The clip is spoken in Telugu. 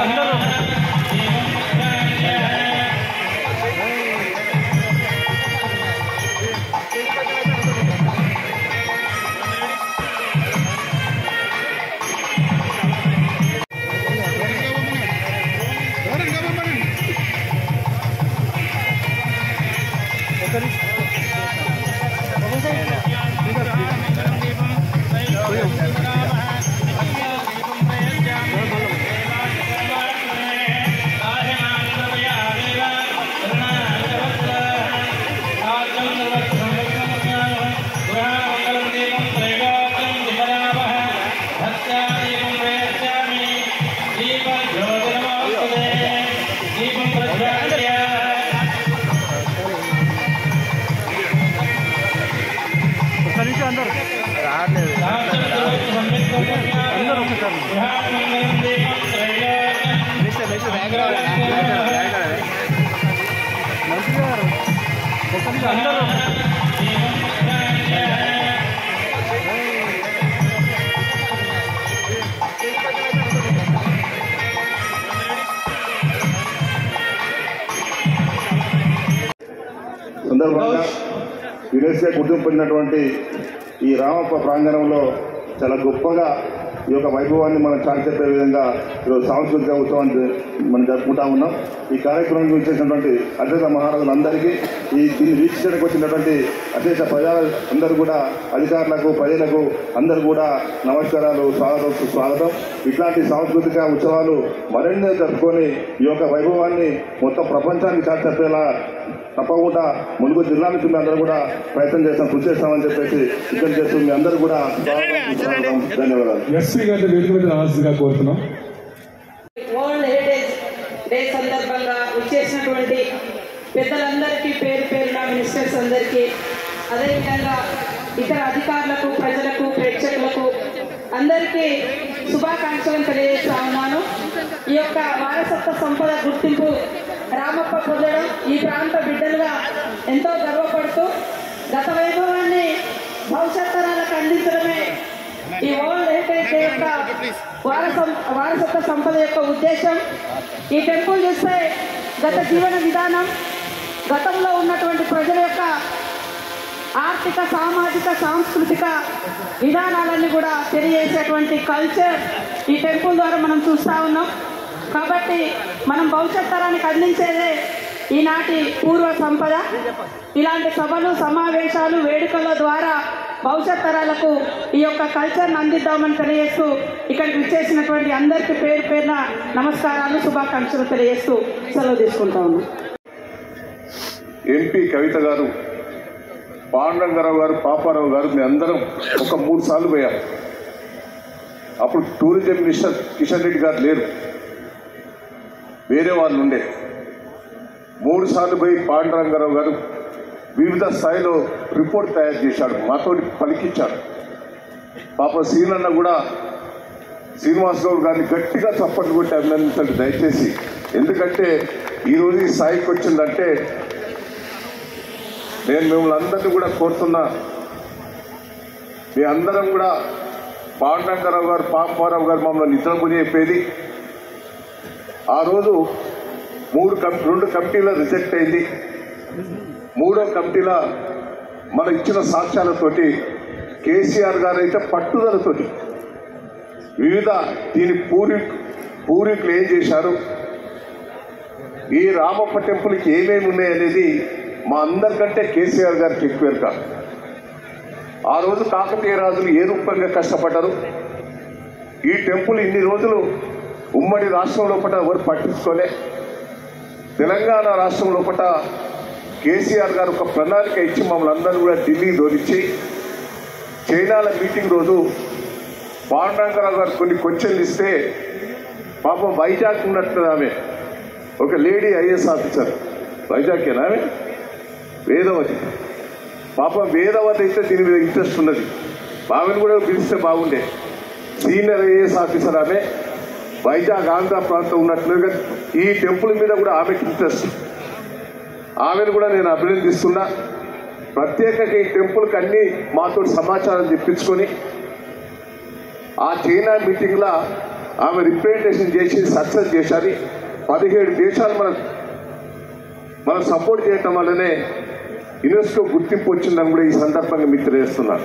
아니라는 అందరు రాలేదు అందరూ ఒకసారి మిస్టర్ మిస్టర్ మంత్రి గారు ఒక్క అందరూ సందర్భంగా యునెస్కో గుర్తింపు పొందినటువంటి ఈ రామప్ప ప్రాంగణంలో చాలా గొప్పగా ఈ యొక్క వైభవాన్ని మనం చాటి చెప్పే విధంగా ఈరోజు సాంస్కృతిక ఉత్సవాన్ని మనం జరుపుకుంటా ఉన్నాం. ఈ కార్యక్రమం చేసినటువంటి అధ్యక్ష మహారాజులందరికీ ఈ దీన్ని వీక్షించడానికి వచ్చినటువంటి అధ్యక్ష ప్రజల అందరూ కూడా అధికారులకు ప్రజలకు అందరూ కూడా నమస్కారాలు స్వాగతం స్వాగతం. ఇట్లాంటి సాంస్కృతిక ఉత్సవాలు మరిన్ని జరుపుకొని ఈ యొక్క వైభవాన్ని మొత్తం ప్రపంచానికి చాటి చెప్పేలా తప్పకుండా ములుగు జిల్లా నుంచి మీ అందరూ కూడా ప్రయత్నం చేస్తాం కృషి చేస్తామని చెప్పేసి విజ్ఞప్తి చేస్తూ మీ అందరూ కూడా. ధన్యవాదాలు. ఎస్సీ గారి వేదిక మీద కోరుతున్నాం. డే సందర్భంగా వచ్చేసినటువంటి పెద్దలందరికీ పేరు పేరున మినిస్టర్స్ అందరికీ అదేవిధంగా ఇతర అధికారులకు ప్రజలకు ప్రేక్షకులకు అందరికీ శుభాకాంక్షలను తెలియజేస్తా ఉన్నాను. ఈ యొక్క వారసత్వ సంపద గుర్తింపు రామప్ప పొందడం ఈ ప్రాంత బిడ్డలుగా ఎంతో గర్వపడుతూ గత వైభవాన్ని భవిష్యత్ తరాలకు అందించడమే ఈ వారసత్వ సంపద యొక్క ఉద్దేశం. ఈ టెంపుల్ చూస్తే గత జీవన విధానం గతంలో ఉన్నటువంటి ప్రజల యొక్క ఆర్థిక సామాజిక సాంస్కృతిక విధానాలన్నీ కూడా తెలియజేసేటువంటి కల్చర్ ఈ టెంపుల్ ద్వారా మనం చూస్తూ ఉన్నాం. కాబట్టి మనం భవిష్యత్ తరానికి అందించేదే ఈనాటి పూర్వ సంపద. ఇలాంటి సభలు సమావేశాలు వేడుకల ద్వారా భవిష్యత్ తరాలకు ఈ యొక్క కల్చర్ని అందిద్దామని తెలియజేస్తూ ఇక్కడికి విచ్చేసినటువంటి అందరికీ పేరు పేరున నమస్కారాలు శుభాకాంక్షలు తెలియజేస్తూ సెలవు తీసుకుంటా ఉన్నాం. ఎంపీ కవిత గారు పాండంగరావు గారు పాపారావు గారు మీ అందరం ఒక మూడు సార్లు పోయాం. అప్పుడు టూరిజం మినిస్టర్ కిషన్ రెడ్డి గారు లేరు. వేరే వాళ్ళు ఉండే. మూడు సార్లు పోయి పాండురంగారావు గారు వివిధ స్థాయిలో రిపోర్ట్ తయారు చేశాడు మాతో పలికించాడు పాప సీనన్న కూడా శ్రీనివాస్ గౌడ్ గారిని గట్టిగా చప్పట్లు కొట్టి అభినందించండి దయచేసి. ఎందుకంటే ఈరోజు ఈ స్థాయికి వచ్చిందంటే నేను మిమ్మల్ని అందరినీ కూడా కోరుతున్నా. మీ అందరం కూడా పాండంకరావు గారు పాపారావు గారు మమ్మల్ని నిద్రపోని చెప్పేది ఆ రోజు మూడు కం రెండు కమిటీల రిజెక్ట్ అయింది. మూడో కమిటీల మన ఇచ్చిన సాక్ష్యాలతోటి కేసీఆర్ గారు అయితే పట్టుదలతోటి వివిధ దీని పూరి పూర్వీకులు ఏం చేశారు? ఈ రామప్ప టెంపుల్కి ఏమేమి ఉన్నాయనేది మా అందరికంటే కేసీఆర్ గారికి ఎక్కువ కాదు. ఆ రోజు కాకతీయ రాజులు ఏ రూపంగా కష్టపడ్డారు? ఈ టెంపుల్ ఇన్ని రోజులు ఉమ్మడి రాష్ట్రం లోపల ఎవరు పట్టించుకోలే? తెలంగాణ రాష్ట్రం లోపల కేసీఆర్ గారు ఒక ప్రణాళిక ఇచ్చి మమ్మల్ని అందరినీ కూడా ఢిల్లీ దోలిచ్చి చైనాల మీటింగ్ రోజు పాండురంగరావు గారు కొన్ని క్వశ్చన్లు ఇస్తే పాపం వైజాగ్ ఉన్నట్టు ఆమె. ఒక లేడీ ఐఏఎస్ ఆఫీసర్. వైజాగ్కేనా ఆమె? వేదవతి. పాపం వేదవతి అయితే దీని మీద ఇంట్రెస్ట్ ఉన్నది. ఆమెను కూడా పిలిస్తే బాగుండే. సీనియర్ ఐఏఎస్ ఆఫీసర్ ఆమె. వైజాగ్ ఆంధ్ర ప్రాంతం ఉన్నట్లుగా ఈ టెంపుల్ మీద కూడా ఆమెకి ఇంట్రెస్ట్. ఆమెను కూడా నేను అభినందిస్తున్నా. ప్రత్యేకంగా ఈ టెంపుల్కి అన్ని మాతో సమాచారం తెప్పించుకొని ఆ చైనా మీటింగ్లో ఆమె రిప్రజెంటేషన్ చేసి సక్సెస్ చేశారు పదిహేడు దేశాలు మనం మనం సపోర్ట్ చేయటం వల్లనే యునెస్కో గుర్తింపు వచ్చిందని కూడా ఈ సందర్భంగా మీకు తెలియజేస్తున్నాను